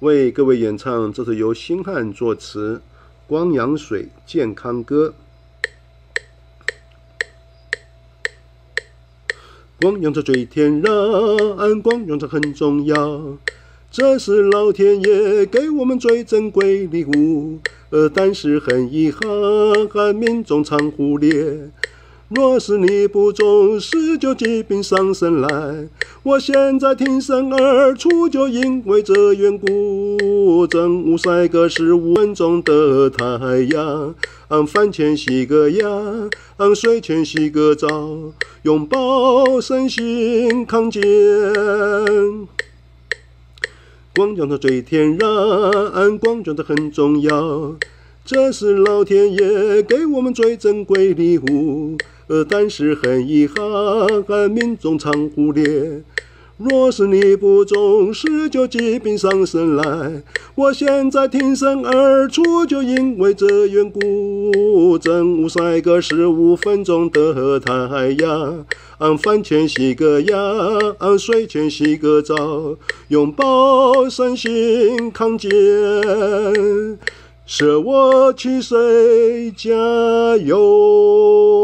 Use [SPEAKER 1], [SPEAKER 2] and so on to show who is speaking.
[SPEAKER 1] 为各位演唱这首由星汉作词《光阳水健康歌》。光阳着最天然，光阳着很重要，这是老天爷给我们最珍贵礼物。呃，但是很遗憾，民众常忽略。若是你不重视，就疾病上身来。我现在挺身而出，就因为这缘故。正午晒个十五分钟的太阳，饭前洗个牙，睡前洗个澡，拥抱身心康健。光脚的最天然，光脚的很重要，这是老天爷给我们最珍贵礼物。但是很遗憾，命中常忽略。若是你不重视，就疾病上身来。我现在挺身而出，就因为这缘故。正午晒个十五分钟的太阳，饭前洗个牙，睡前洗个澡，拥抱身心康健。舍我去谁加油？